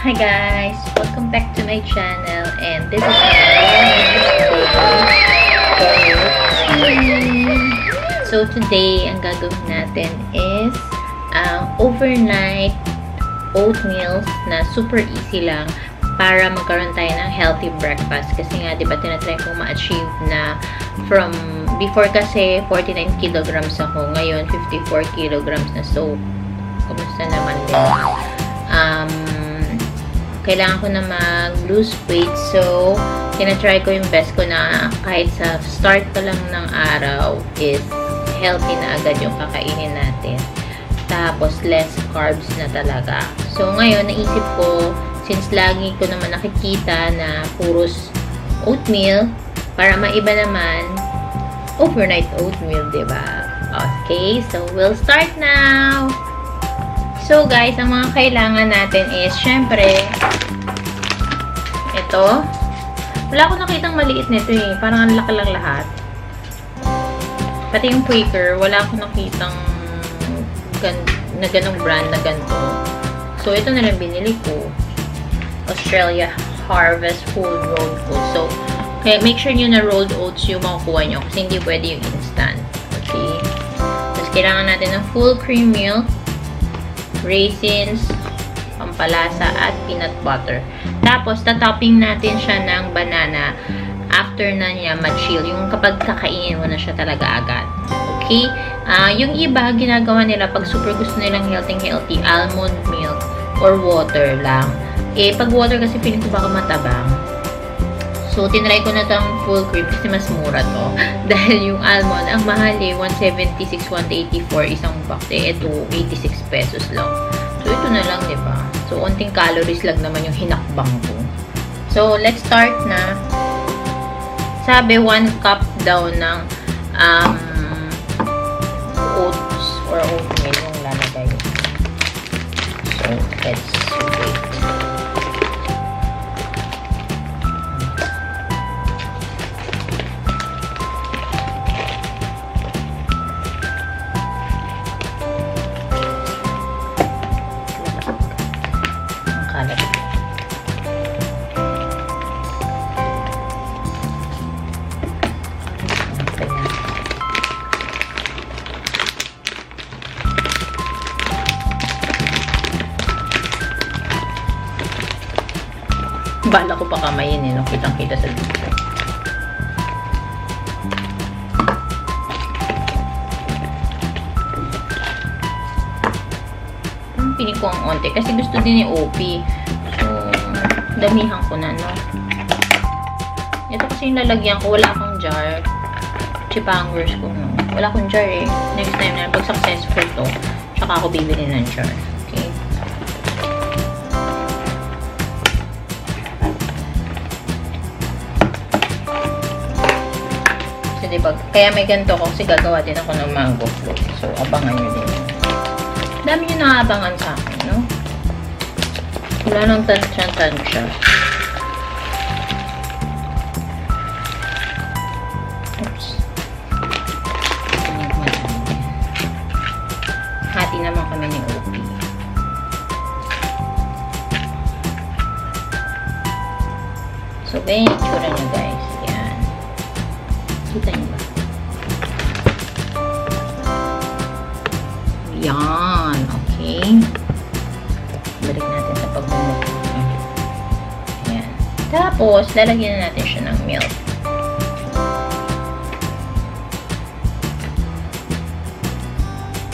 Hi guys! Welcome back to my channel and this is So today, ang gagawin natin is um, overnight oatmeal na super easy lang para magkaroon tayo ng healthy breakfast. Kasi nga, di ba, tinatry kong ma-achieve na from, before kasi 49 kilograms ako, ngayon 54 kilograms na. So, kumusta naman din? Kailangan ko na mag-lose weight. So, tinatry ko yung best ko na kahit sa start pa lang ng araw is healthy na agad yung kakainin natin. Tapos, less carbs na talaga. So, ngayon, naisip ko, since lagi ko naman nakikita na puros oatmeal, para maiba naman, overnight oatmeal, ba diba? Okay, so we'll start now! So, guys, ang mga kailangan natin is, syempre, ito. Wala akong nakitang maliit nito eh. Parang ang laki lang lahat. Pati yung Quaker, wala akong nakitang gan na ganong brand na ganito. So, ito na lang binili ko. Australia Harvest Full Rolled Oats. So, kaya make sure nyo na rolled oats yung makukuha nyo kasi hindi pwede yung instant. Okay? Tapos, kailangan natin ng full cream milk, raisins, pampalasa, at peanut butter. Tapos, tatopping natin siya ng banana after na niya ma-chill. Yung kapag kakainin mo na siya talaga agad. Okay? Uh, yung iba, ginagawa nila pag super gusto nilang healthy-healthy, almond milk or water lang. Eh, pag water kasi feeling ko baka matabang. So, tinry ko na itong full cream kasi mas mura to. Dahil yung almond, ang mahal eh, 176, 184 isang box. Eh, ito, 86 pesos lang. So, ito na lang, di ba? So, unting calories lang naman yung hinakbang ko. So, let's start na. Sabi, 1 cup daw ng um, oats or oatmeal yung lalagay. So, let's Bala ko pa kamayin eh, no? Kitang-kita sa dito. Hmm, Pili ko ang onte. Kasi gusto din ni OP. So, damihan ko na, no? Ito kasi yung lalagyan ko. Wala akong jar. Chipangers ko, no? Wala akong jar, eh. Next time na, pag successful to, tsaka ako bibili ng jar. Diba, kaya may ganito ko kasi gagawa din ako ng mango float. So, abangan nyo din. Dami nyo nakaabangan sa akin, no? Wala nang tansya-tansya. Oops. Hati naman kami ni OP. So, ganyan yung itsura nyo, guys. Nyo ba? Yan. Okay. Balik natin sa pagmumukha. Ayan. Tapos, lalagyan na natin siya ng milk.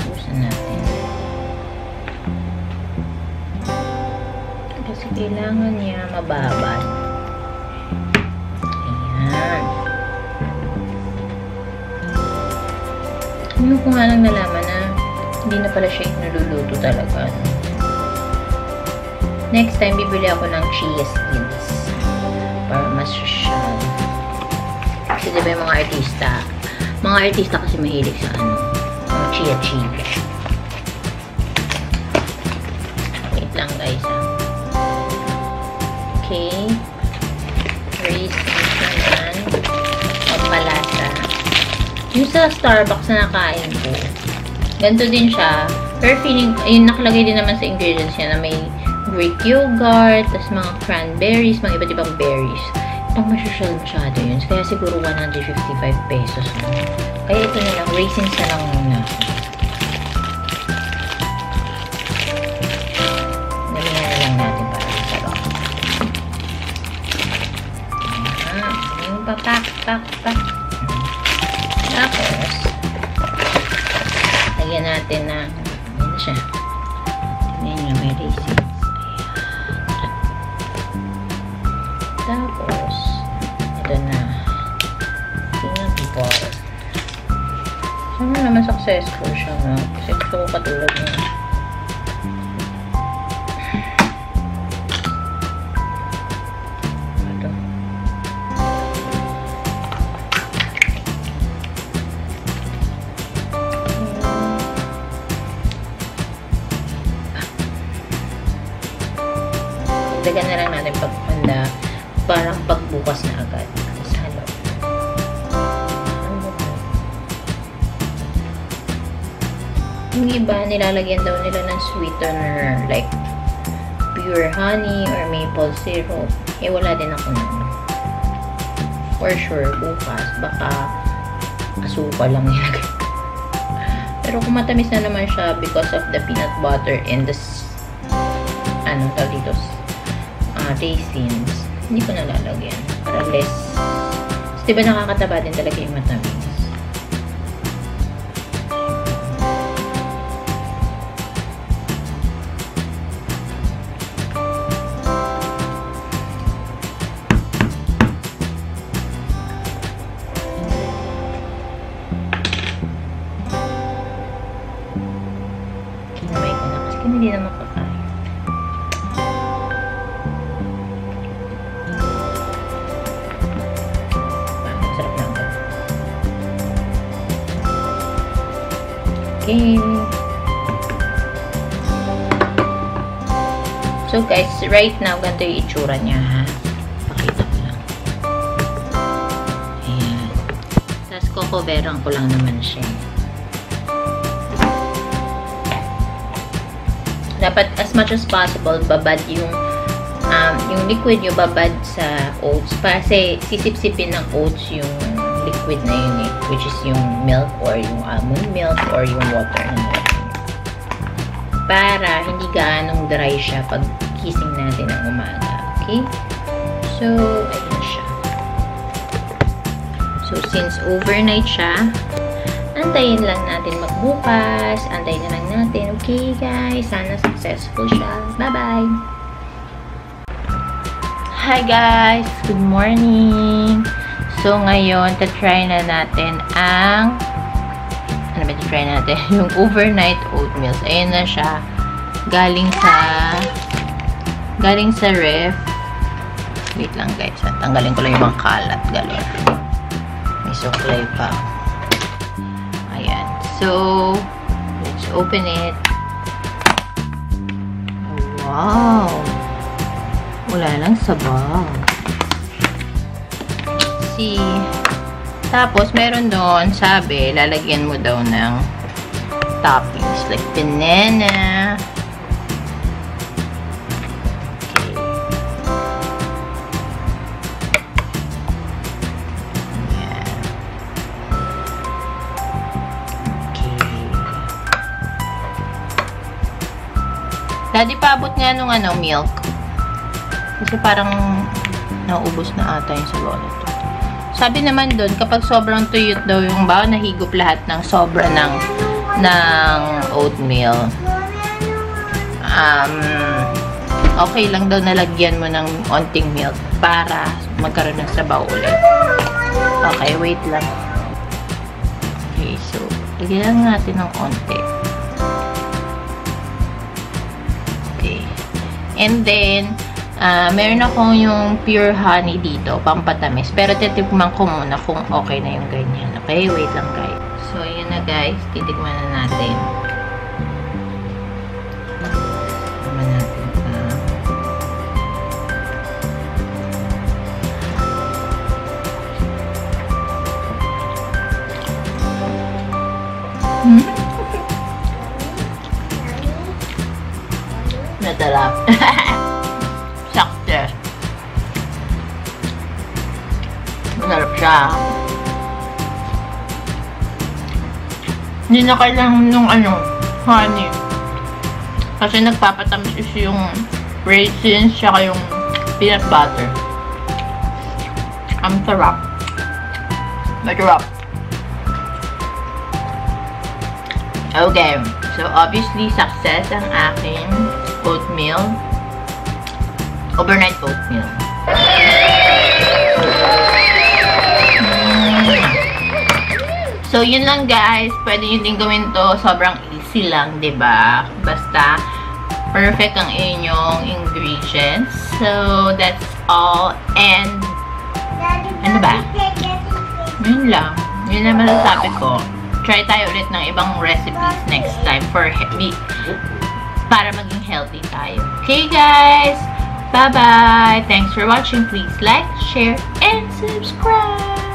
Busan natin. Kasi kailangan niya mababad. Ko nga lang nalaman na hindi na pala siya naluluto talaga. Next time, bibili ako ng chia seeds. Para mas social. Kasi diba yung mga artista, mga artista kasi mahilig sa ano, mga chia chia. Wait lang guys ah. Okay. Raisins Yung sa Starbucks na nakain ko, ganito din siya. Pero feeling, ayun, nakalagay din naman sa ingredients niya na may Greek yogurt, tapos mga cranberries, mga iba't ibang berries. Pang masyashal masyado yun. Kaya siguro 155 pesos. Kaya ito na lang, raisins na lang muna. Successful siya, no? Kasi gusto ko katulad niya. Ito. Dagan na lang natin pag parang pagbukas na agad. Yung iba, nilalagyan daw nila ng sweetener, like pure honey or maple syrup. Eh, wala din ako nun. For sure, bukas, baka asukal lang nilagay. Pero kung matamis na naman siya because of the peanut butter and the ano tawag dito uh, raisins hindi ko nalalagyan para less kasi diba nakakataba din talaga yung matamis hindi naman kakain. Okay. So guys, right now, ganito yung itsura niya ha. Pakita ko lang. Ayan. Tapos cocoverang ko lang naman siya. Dapat as much as possible, babad yung um, yung liquid nyo babad sa oats. Kasi sisip-sipin ng oats yung liquid na yun eh. Which is yung milk or yung almond milk or yung water na milk. Para hindi gaanong dry siya pag kissing natin ng umaga. Okay? So, ayun siya. So, since overnight siya, antayin lang natin magbukas. Antayin na lang natin. Okay, guys? Sana successful siya. Bye-bye! Hi guys! Good morning! So, ngayon, ta-try na natin ang ano ba try natin? Yung overnight oatmeal. Ayan na siya. Galing sa galing sa ref. Wait lang guys. Tanggalin ko lang yung mga kalat. Galing. May suklay pa. So, let's open it. Wow! Wala lang sabaw. See? Tapos, meron doon, sabi, lalagyan mo daw ng toppings like banana. Daddy, paabot nga nung ano, milk. Kasi parang naubos na ata yung sa lola to. Sabi naman doon, kapag sobrang tuyot daw yung ba, nahigop lahat ng sobra ng ng oatmeal. Um, okay lang daw nalagyan mo ng onting milk para magkaroon ng sabaw ulit. Okay, wait lang. Okay, so, lagyan lang natin ng onti. And then, Ah, meron akong yung pure honey dito, pampatamis. Pero titikman ko muna kung okay na yung ganyan. Okay, wait lang guys. So, yun na guys. Titikman na natin. Masarap siya. Hindi na kailangan nung ano, honey. Kasi nagpapatamis is yung raisins tsaka yung peanut butter. Ang sarap. Masarap. Okay. So, obviously, success ang aking oatmeal. Overnight oatmeal. So, yun lang guys. Pwede nyo din gawin to. Sobrang easy lang, ba? Basta, perfect ang inyong ingredients. So, that's all. And, Ano ba? yun lang. Yun lang masasabi ko. Try tayo ulit ng ibang recipes next time for he- para maging healthy tayo. Okay, guys? Bye-bye! Thanks for watching. Please like, share, and subscribe!